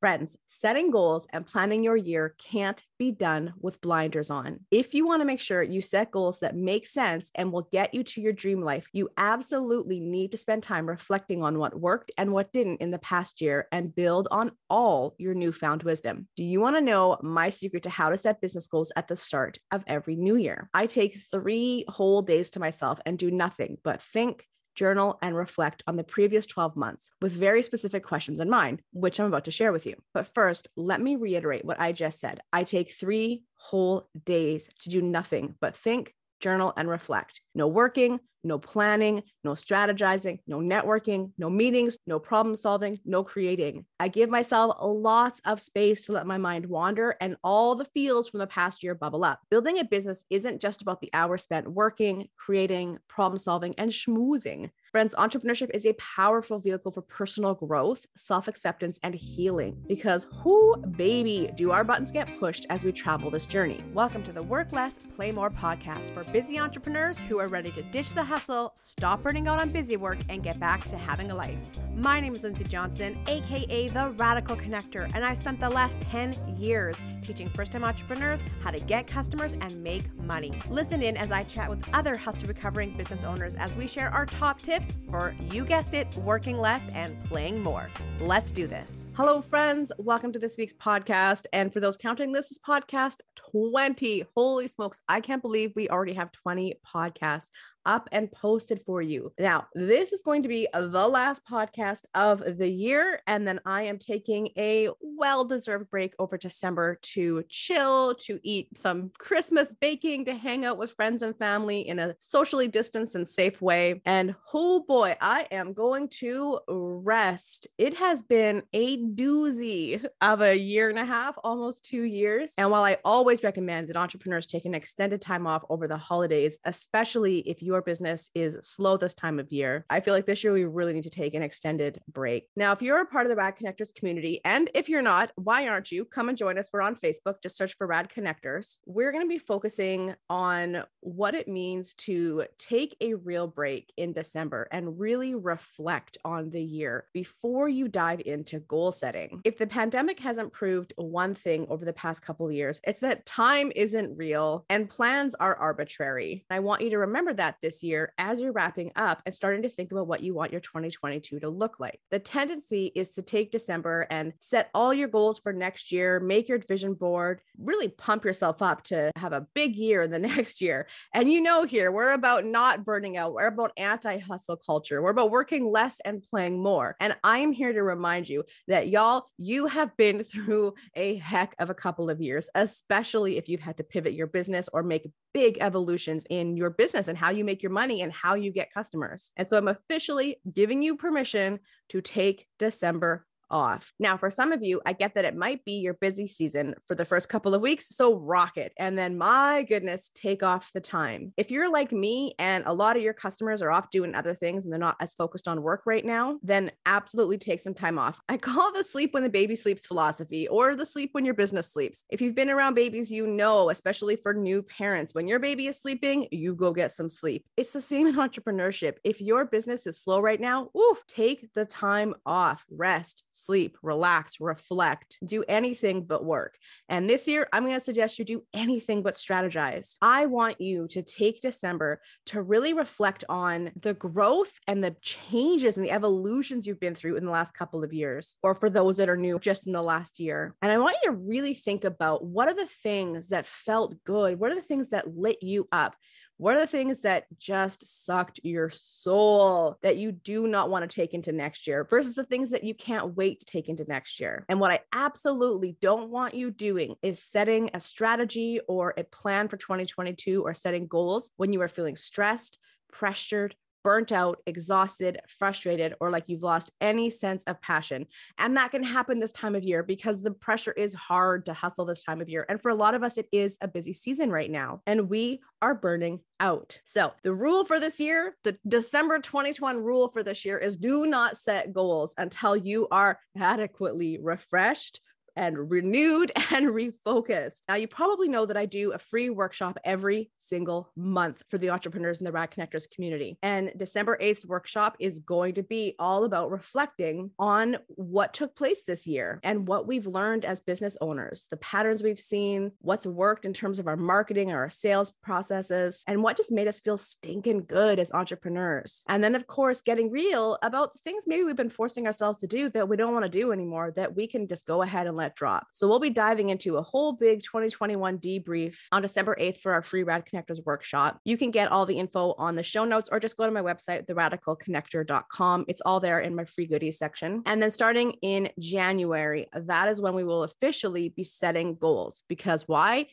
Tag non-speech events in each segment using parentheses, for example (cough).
Friends, setting goals and planning your year can't be done with blinders on. If you want to make sure you set goals that make sense and will get you to your dream life, you absolutely need to spend time reflecting on what worked and what didn't in the past year and build on all your newfound wisdom. Do you want to know my secret to how to set business goals at the start of every new year? I take three whole days to myself and do nothing but think journal, and reflect on the previous 12 months with very specific questions in mind, which I'm about to share with you. But first, let me reiterate what I just said. I take three whole days to do nothing but think, journal, and reflect. No working, no planning, no strategizing, no networking, no meetings, no problem solving, no creating. I give myself lots of space to let my mind wander and all the feels from the past year bubble up. Building a business isn't just about the hours spent working, creating, problem solving, and schmoozing. Friends, entrepreneurship is a powerful vehicle for personal growth, self acceptance, and healing because who, baby, do our buttons get pushed as we travel this journey? Welcome to the Work Less, Play More podcast for busy entrepreneurs who are ready to ditch the hustle, stop burning out on busy work, and get back to having a life. My name is Lindsay Johnson, aka The Radical Connector, and I've spent the last 10 years teaching first time entrepreneurs how to get customers and make money. Listen in as I chat with other hustle recovering business owners as we share our top tips tips for, you guessed it, working less and playing more. Let's do this. Hello, friends. Welcome to this week's podcast. And for those counting, this is podcast 20. Holy smokes. I can't believe we already have 20 podcasts up and posted for you. Now, this is going to be the last podcast of the year. And then I am taking a well deserved break over December to chill, to eat some Christmas baking, to hang out with friends and family in a socially distanced and safe way. And oh boy, I am going to rest. It has been a doozy of a year and a half, almost two years. And while I always recommend that entrepreneurs take an extended time off over the holidays, especially if you your business is slow this time of year, I feel like this year we really need to take an extended break. Now, if you're a part of the Rad Connectors community, and if you're not, why aren't you? Come and join us. We're on Facebook. Just search for Rad Connectors. We're going to be focusing on what it means to take a real break in December and really reflect on the year before you dive into goal setting. If the pandemic hasn't proved one thing over the past couple of years, it's that time isn't real and plans are arbitrary. I want you to remember that this year as you're wrapping up and starting to think about what you want your 2022 to look like. The tendency is to take December and set all your goals for next year, make your vision board, really pump yourself up to have a big year in the (laughs) next year. And you know, here we're about not burning out, we're about anti hustle culture, we're about working less and playing more. And I am here to remind you that y'all, you have been (laughs) through a heck of a couple of years, especially if you've had to pivot your business or make big evolutions in your business and how you make your money and how you get customers. And so I'm officially giving you permission to take December off. Now, for some of you, I get that it might be your busy season for the first couple of weeks. So rock it. And then, my goodness, take off the time. If you're like me and a lot of your customers are off doing other things and they're not as focused on work right now, then absolutely take some time off. I call the sleep when the baby sleeps philosophy or the sleep when your business sleeps. If you've been around babies, you know, especially for new parents, when your baby is sleeping, you go get some sleep. It's the same in entrepreneurship. If your business is slow right now, ooh, take the time off, rest, sleep, relax, reflect, do anything but work. And this year, I'm going to suggest you do anything but strategize. I want you to take December to really reflect on the growth and the changes and the evolutions you've been through in the last couple of years, or for those that are new just in the last year. And I want you to really think about what are the things that felt good? What are the things that lit you up? What are the things that just sucked your soul that you do not want to take into next year versus the things that you can't wait to take into next year? And what I absolutely don't want you doing is setting a strategy or a plan for 2022 or setting goals when you are feeling stressed, pressured, burnt out, exhausted, frustrated, or like you've lost any sense of passion. And that can happen this time of year because the pressure is hard to hustle this time of year. And for a lot of us, it is a busy season right now, and we are burning out. So, the rule for this year, the December 2021 rule for this year is do not set goals until you are adequately refreshed and renewed (laughs) and refocused. Now, you probably know that I do a free workshop every single month for the entrepreneurs in the Rad Connectors community. And December 8th workshop is going to be all about reflecting on what took place this year and what we've learned as business owners, the patterns we've seen, what's worked in terms of our marketing or our sales processes, and what just made us feel stinking good as entrepreneurs. And then, of course, getting real about things maybe we've been forcing ourselves to do that we don't want to do anymore that we can just go ahead and let drop. So we'll be diving into a whole big 2021 debrief on December 8th for our free Rad Connectors workshop. You can get all the info on the show notes or just go to my website, theradicalconnector.com. It's all there in my free goodies section. And then starting in January, that is when we will officially be setting goals. Because why?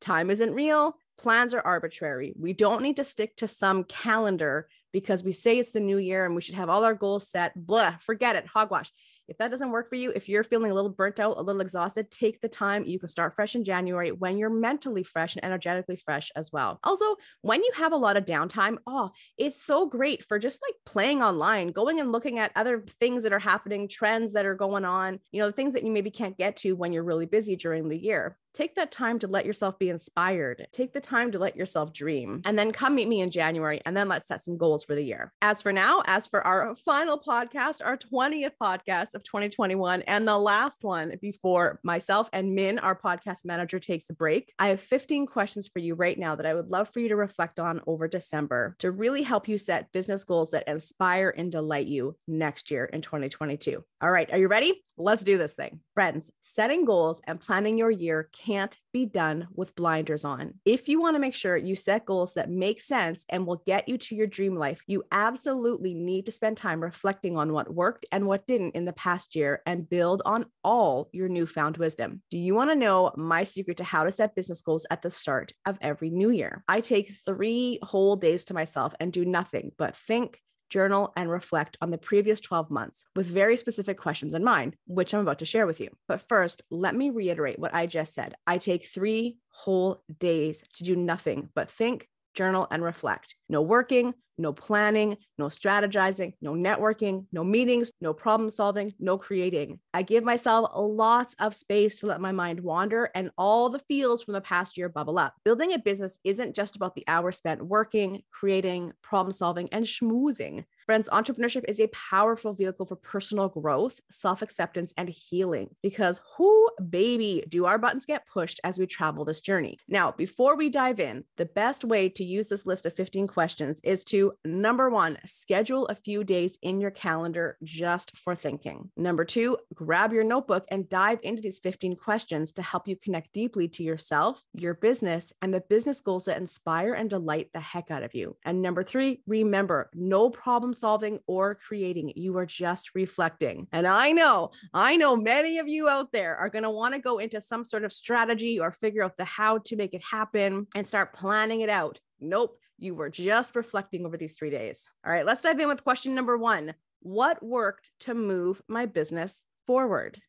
Time isn't real. Plans are arbitrary. We don't need to stick to some calendar because we say it's the new year and we should have all our goals set. Blah, forget it. Hogwash. If that doesn't work for you, if you're feeling a little burnt out, a little exhausted, take the time. You can start fresh in January when you're mentally fresh and energetically fresh as well. Also, when you have a lot of downtime, oh, it's so great for just like playing online, going and looking at other things that are happening, trends that are going on, you know, the things that you maybe can't get to when you're really busy during the year. Take that time to let yourself be inspired. Take the time to let yourself dream. And then come meet me in January and then let's set some goals for the year. As for now, as for our final podcast, our 20th podcast of 2021, and the last one before myself and Min, our podcast manager, takes a break, I have 15 questions for you right now that I would love for you to reflect on over December to really help you set business goals that inspire and delight you next year in 2022. All right, are you ready? Let's do this thing. Friends, setting goals and planning your year can't be done with blinders on. If you want to make sure you set goals that make sense and will get you to your dream life, you absolutely need to spend time reflecting on what worked and what didn't in the past year and build on all your newfound wisdom. Do you want to know my secret to how to set business goals at the start of every new year? I take three whole days to myself and do nothing but think, journal, and reflect on the previous 12 months with very specific questions in mind, which I'm about to share with you. But first, let me reiterate what I just said. I take three whole days to do nothing but think, journal, and reflect. No working, no planning, no strategizing, no networking, no meetings, no problem solving, no creating. I give myself lots of space to let my mind wander and all the feels from the past year bubble up. Building a business isn't just about the hours spent working, creating, problem solving, and schmoozing. Friends, entrepreneurship is a powerful vehicle for personal growth, self acceptance, and healing because who, baby, do our buttons get pushed as we travel this journey? Now, before we dive in, the best way to use this list of 15 questions is to number one, schedule a few days in your calendar just for thinking. Number two, grab your notebook and dive into these 15 questions to help you connect deeply to yourself, your business, and the business goals that inspire and delight the heck out of you. And number three, remember no solving or creating. You are just reflecting. And I know, I know many of you out there are going to want to go into some sort of strategy or figure out the how to make it happen and start planning it out. Nope. You were just reflecting over these three days. All right, let's dive in with question number one What worked to move my business forward?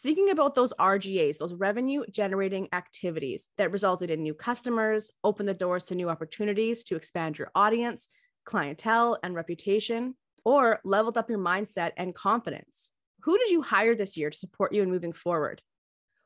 Thinking about those RGAs, those revenue generating activities that resulted in new customers, open the doors to new opportunities to expand your audience, clientele, and reputation, or leveled up your mindset and confidence? Who did you hire this year to support you in moving forward?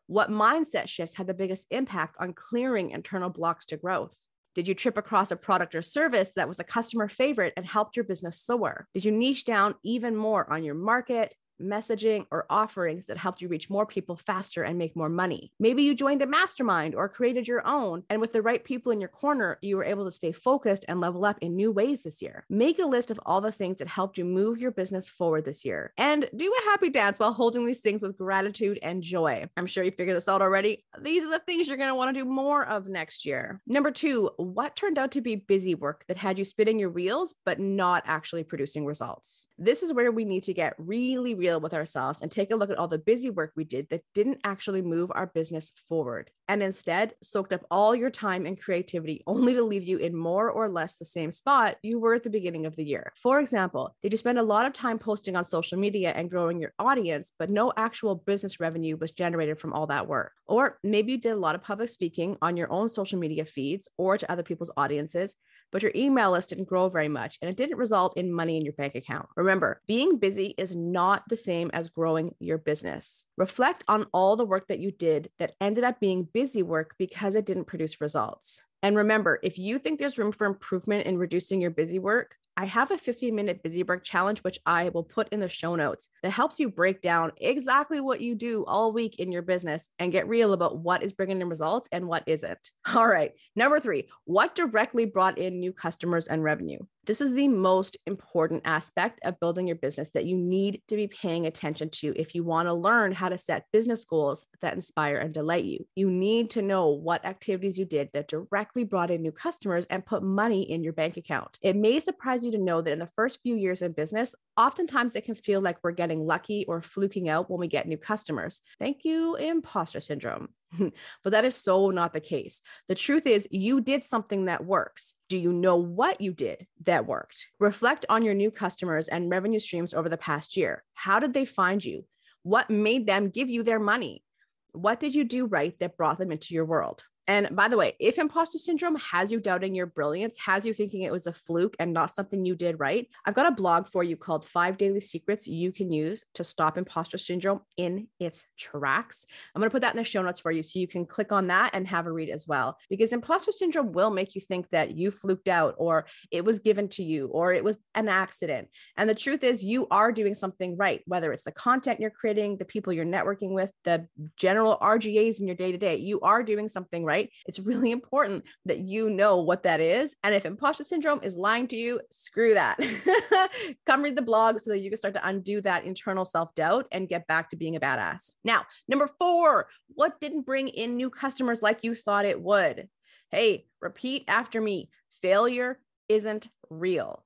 What mindset shifts had the biggest impact on clearing internal blocks to growth? Did you trip across a product or service that was a customer favorite and helped your business soar? Did you niche down even more on your market, messaging, or offerings that helped you reach more people faster and make more money. Maybe you joined a mastermind or created your own, and with the right people in your corner, you were able to stay focused and level up in new ways this year. Make a list of all the things that helped you move your business forward this year and do a happy dance while holding these things with gratitude and joy. I'm sure you figured this out already. These are the things you're going to want to do more of next year. Number two, what turned out to be busy work that had you spinning your wheels, but not actually producing results? This is where we need to get really real with ourselves and take a look at all the busy work we did that didn't actually move our business forward and instead soaked up all your time and creativity only to leave you in more or less the same spot you were at the beginning of the year. For example, did you spend a lot of time posting on social media and growing your audience, but no actual business revenue was generated from all that work? Or maybe you did a lot of public speaking on your own social media feeds or to other people's audiences but your email list didn't grow very much and it didn't result in money in your bank account. Remember, being busy is not the same as growing your business. Reflect on all the work that you did that ended up being busy work because it didn't produce results. And remember, if you think there's room for improvement in reducing your busy work, I have a 15 minute busy work challenge, which I will put in the show notes that helps you break down exactly what you do all week in your business and get real about what is bringing in results and what isn't. (laughs) All right. Number three, what directly brought in new customers and revenue? This is the most important aspect of building your business that you need to be paying attention to if you want to learn how to set business goals that inspire and delight you. You need to know what activities you did that directly brought in new customers and put money in your bank account. It may surprise you to know that in the first few years in business, oftentimes it can feel like we're getting lucky or fluking out when we get new customers. Thank you, imposter syndrome. (laughs) but that is so not the case. The truth is, you did something that works. Do you know what you did that worked? Reflect on your new customers and revenue streams over the past year. How did they find you? What made them give you their money? What did you do right that brought them into your world? And by the way, if imposter syndrome has you doubting your brilliance, has you thinking it was a fluke and not something you did right, I've got a blog for you called Five Daily Secrets You Can Use to Stop Imposter Syndrome in Its Tracks. I'm going to put that in the show notes for you so you can click on that and have a read as well. Because imposter syndrome will make you think that you fluked out or it was given to you or it was an accident. And the truth is, you are doing something right, whether it's the content you're creating, the people you're networking with, the general RGAs in your day to day, you are doing something right right? It's really important that you know what that is. And if imposter syndrome is lying to you, screw that. (laughs) Come read the blog so that you can start to undo that internal self doubt and get back to being a badass. Now, number four, what didn't bring in new customers like you thought it would? Hey, repeat after me failure isn't real.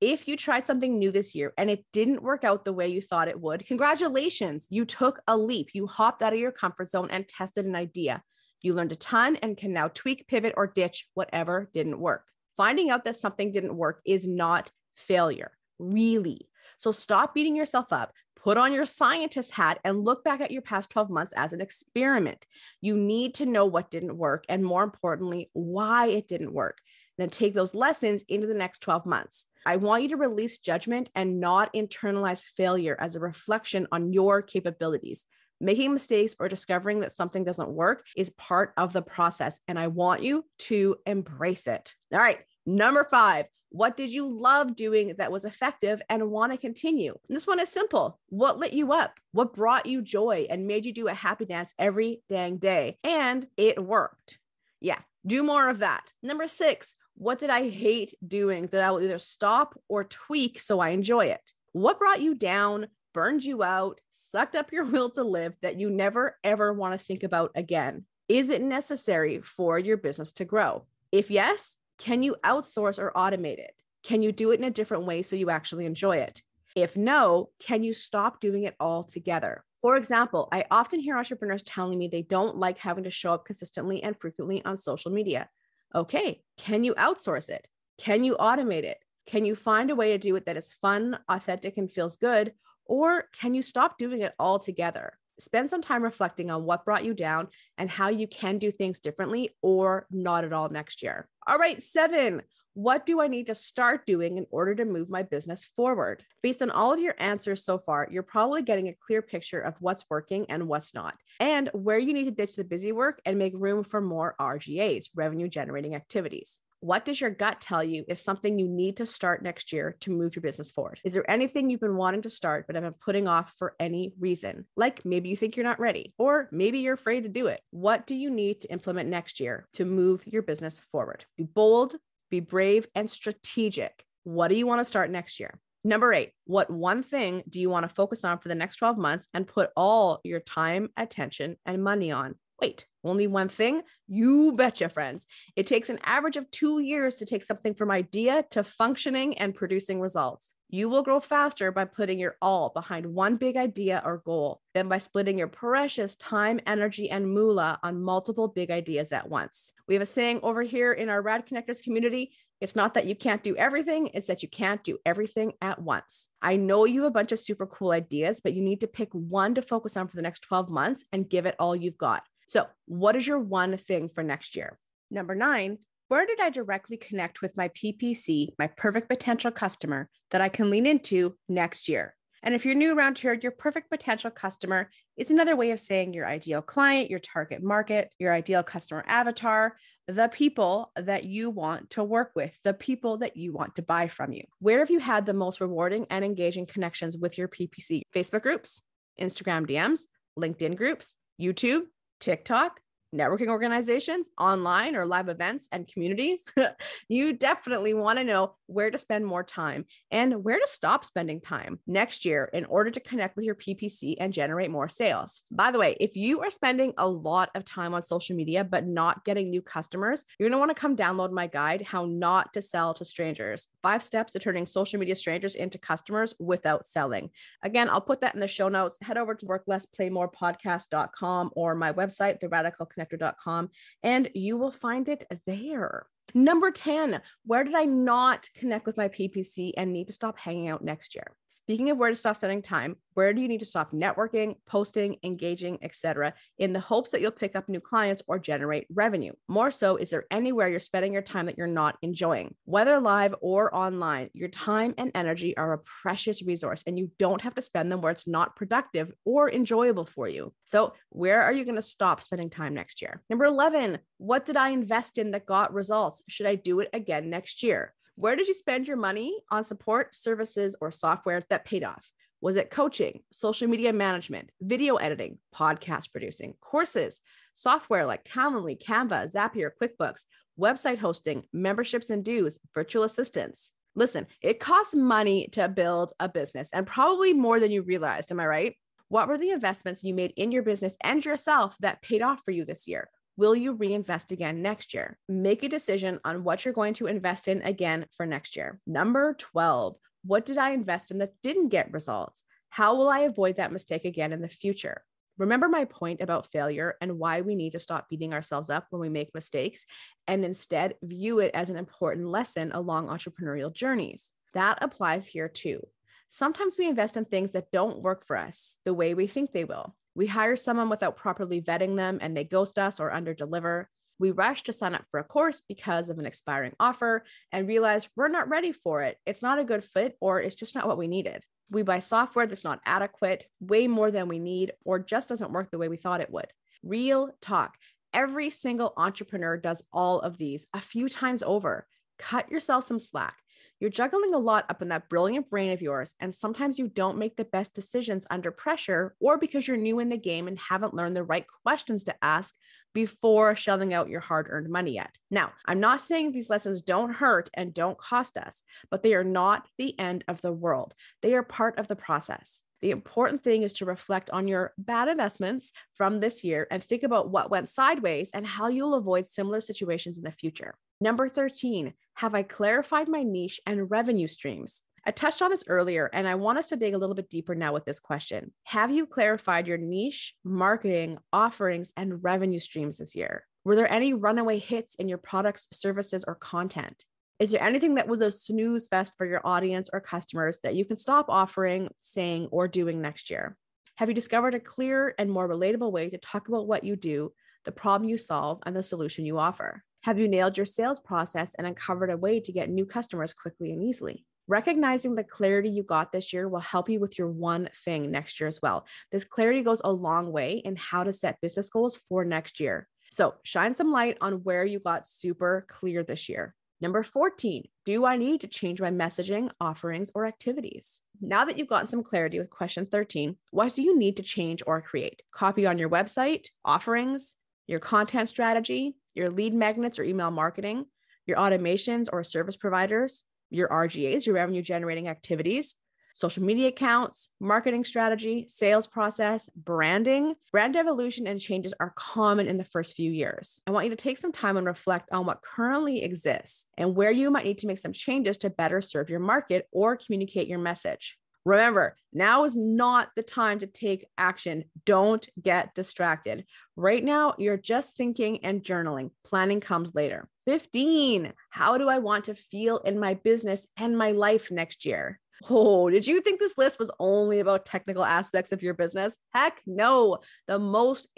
If you tried something new this year and it didn't work out the way you thought it would, congratulations. You took a leap. You hopped out of your comfort zone and tested an idea. You learned a ton and can now tweak, pivot, or ditch whatever didn't work. Finding out that something didn't work is not failure, really. So stop beating yourself up. Put on your scientist hat and look back at your past 12 months as an experiment. You need to know what didn't work and, more importantly, why it didn't work. Then take those lessons into the next 12 months. I want you to release judgment and not internalize failure as a reflection on your capabilities. Making mistakes or discovering that something doesn't work is part of the process. And I want you to embrace it. All right. Number five, what did you love doing that was effective and want to continue? And this one is simple. What lit you up? What brought you joy and made you do a happy dance every dang day? And it worked. Yeah, do more of that. Number six, what did I hate doing that I will either stop or tweak so I enjoy it? What brought you down? Burned you out, sucked up your (laughs) will to live that you never ever want to think about again? Is it necessary for your business to grow? If yes, can you outsource or automate it? Can you do it in a different way so you actually enjoy it? If no, can you stop doing it altogether? For example, I often hear entrepreneurs telling me they don't like having to show up consistently and frequently on social media. Okay, can you outsource it? Can you automate it? Can you find a way to do it that is fun, authentic, and feels good? Or can you stop doing it altogether? Spend some time reflecting on what brought you down and how you can do things differently or not at all next year. All right, seven. What do I need to start doing in order to move my business forward? Based on all of your answers so far, you're probably getting a clear picture of what's working and what's not, and where you need to ditch the busy work and make room for more RGAs, revenue generating activities. What does your gut tell you is something you need to start next year to move your business forward? Is there anything you've been wanting to start but have been putting off for any reason? Like maybe you think you're not ready, or maybe you're afraid to do it. What do you need to implement next year to move your business forward? Be bold, be brave, and strategic. What do you want to start next year? Number eight, what one thing do you want to focus on for the next 12 months and put all your time, attention, and money on? Wait, only one thing? You betcha, friends. It takes an average of two years to take something from idea to functioning and producing results. You will grow faster by putting your all behind one big idea or goal than by splitting your precious time, energy, and moolah on multiple big ideas at once. We have a saying over here in our Rad Connectors community it's not that you can't do everything, it's that you can't do everything at once. I know you have a bunch of super cool ideas, but you need to pick one to focus on for the next 12 months and give it all you've got. So, what is your one thing for next year? Number nine, Where did I directly connect with my PPC, my perfect potential customer, that I can lean into next year? And if you're new around here, your perfect potential customer is another way of saying your ideal client, your target market, your ideal customer avatar, the people that you want to work with, the people that you want to buy from you. Where have you had the most rewarding and engaging connections with your PPC? Facebook groups, Instagram DMs, LinkedIn groups, YouTube, TikTok, networking organizations, online or live events and communities, (laughs) you definitely want to know where to spend more time and where to stop spending time next year in order to connect with your PPC and generate more sales. By the way, if you are spending a lot of time on social media but not getting new customers, you're going to want to come download my guide, How Not to Sell to Strangers Five Steps to Turning Social Media Strangers into Customers Without Selling. Again, I'll put that in the show notes. Head over to worklessplaymorepodcast.com or my website, The Radical Connect connector.com, and you will find it there. Number 10, where did I not connect with my PPC and need to stop hanging out next year? Speaking of where to stop spending time, where do you need to stop networking, posting, engaging, etc., in the hopes that you'll pick up new clients or generate revenue? More so, is there anywhere you're spending your time that you're not enjoying? Whether live or online, your time and energy are a precious resource and you don't have to spend them where it's not productive or enjoyable for you. So, where are you going to stop spending time next year? Number 11, what did I invest in that got results? Should I do it again next year? Where did you spend your money on support, services, or software that paid off? Was it coaching, social media management, video editing, podcast producing, courses, software like Calendly, Canva, Zapier, QuickBooks, website hosting, memberships and dues, virtual assistants? Listen, it costs money to build a business and probably more than you realized. Am I right? What were the investments you made in your business and yourself that paid off for you this year? Will you reinvest again next year? Make a decision on what you're going to invest in again for next year. Number 12, what did I invest in that didn't get results? How will I avoid that mistake again in the future? Remember my point about failure and why we need to stop beating ourselves up when we make mistakes and instead view it as an important lesson along entrepreneurial journeys. That applies here too. Sometimes we invest in things that don't work for us the way we think they will. We hire someone without properly vetting them and they ghost us or underdeliver. We rush to sign up for a course because of an expiring offer and realize we're not ready for it. It's not a good fit or it's just not what we needed. We buy software that's not adequate, way more than we need, or just doesn't work the way we thought it would. Real talk. Every single entrepreneur does all of these a few times over. Cut yourself some slack. You're juggling a lot up in that brilliant brain of yours, and sometimes you don't make the best decisions under pressure or because you're new in the game and haven't learned the right questions to ask before shelling out your hard earned money yet. Now, I'm not saying these lessons don't hurt and don't cost us, but they are not the end of the world. They are part of the process. The important thing is to reflect on your bad investments from this year and think about what went sideways and how you'll avoid similar situations in the future. Number 13, have I clarified my niche and revenue streams? I touched on this earlier, and I want us to dig a little bit deeper now with this question. Have you clarified your niche, marketing, offerings, and revenue streams this year? Were there any runaway hits in your products, services, or content? Is there anything that was a snooze fest for your audience or customers that you can stop offering, saying, or doing next year? Have you discovered a clear and more relatable way to talk about what you do, the problem you solve, and the solution you offer? Have you nailed your sales process and uncovered a way to get new customers quickly and easily? Recognizing the clarity you got this year will help you with your one thing next year as well. This clarity goes a long way in how to set business goals for next year. So, shine some light on where you got super clear this year. Number 14, do I need to change my messaging, offerings, or activities? Now that you've gotten some clarity with question 13, what do you need to change or create? Copy on your website, offerings, your content strategy, your lead magnets or email marketing, your automations or service providers, your RGAs, your revenue generating activities, social media accounts, marketing strategy, sales process, branding. Brand evolution and changes are common in the first few years. I want you to take some time and reflect on what currently exists and where you might need to make some changes to better serve your market or communicate your message. Remember, now is not the time to take action. Don't get distracted. Right now, you're just thinking and journaling. Planning comes later. 15. How do I want to feel in my business and my life next year? Oh, did you think this list was only about technical aspects of your business? Heck no. The most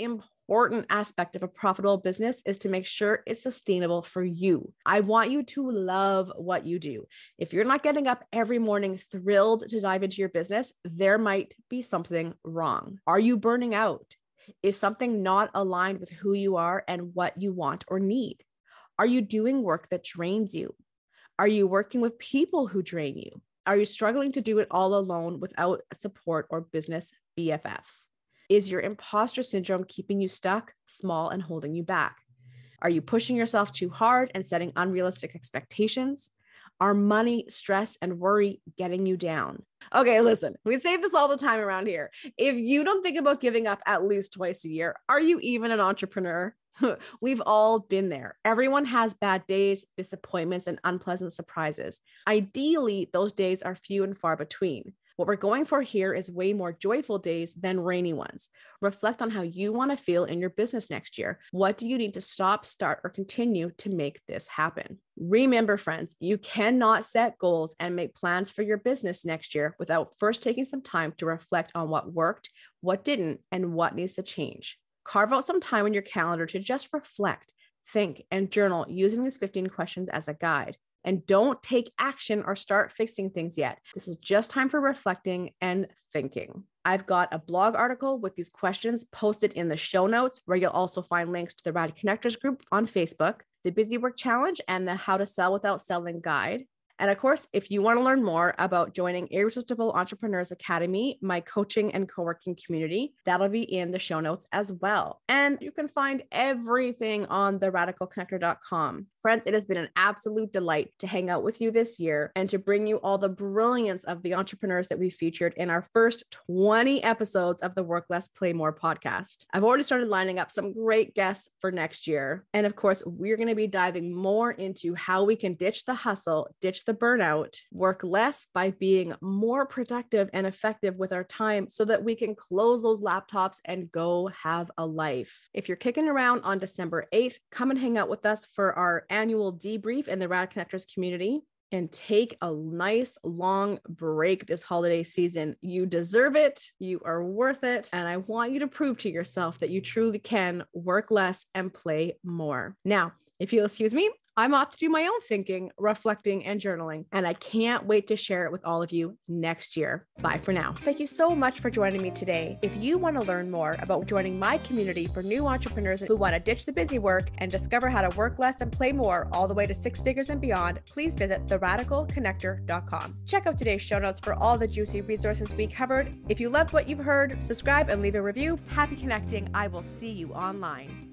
important aspect of a profitable business is to make sure it's sustainable for you. I want you to love what you do. If you're not getting up every morning thrilled to dive into your business, there might be something wrong. Are you burning out? Is something not aligned with who you are and what you want or need? Are you doing work that drains you? Are you working with people who drain you? Are you struggling to do it all alone without support or business BFFs? Is your imposter syndrome keeping you stuck, small, and holding you back? Are you pushing yourself too hard and setting unrealistic expectations? Are money, stress, and worry getting you down? Okay, listen, we say this all the time around here. If you don't think about giving up at least twice a year, are you even an entrepreneur? (laughs) We've all been there. Everyone has bad days, disappointments, and unpleasant surprises. Ideally, those days are few and far between. What we're going for here is way more joyful days than rainy ones. Reflect on how you want to feel in your business next year. What do you need to stop, start, or continue to make this happen? Remember, friends, you cannot set goals and make plans for your business next year without first taking some time to reflect on what worked, what didn't, and what needs to change. Carve out some time in your calendar to just reflect, think, and journal using these 15 questions as a guide. And don't take action or start fixing things yet. This is just time for reflecting and thinking. I've got a blog article with these questions posted in the show notes, where you'll also find links to the Rad Connectors group on Facebook, the Busy Work Challenge, and the How to Sell Without Selling guide. And of course, if you want to learn more about joining Irresistible Entrepreneurs Academy, my coaching and co working community, that'll be in the show notes as well. And you can find everything on theradicalconnector.com. Friends, it has been an absolute delight to hang out with you this year and to bring you all the brilliance of the entrepreneurs that we featured in our first 20 episodes of the Work Less, Play More podcast. I've already started lining up some great guests for next year. And of course, we're going to be diving more into how we can ditch the hustle, ditch the burnout, work less by being more productive and effective with our time so that we can close those laptops and go have a life. If you're kicking around on December 8th, come and hang out with us for our annual debrief in the Rad Connectors community and take a nice long break this holiday season. You deserve it. You are worth it. And I want you to prove to yourself that you truly can work less and play more. Now, if you'll excuse me, I'm off to do my own thinking, reflecting, and journaling. And I can't wait to share it with all of you next year. Bye for now. Thank you so much for joining me today. If you want to learn more about joining my community for new entrepreneurs who want to ditch the busy work and discover how to work less and play more all the way to six figures and beyond, please visit theradicalconnector.com. Check out today's show notes for all the juicy resources we covered. If you loved what you've heard, subscribe and leave a review. Happy connecting. I will see you online.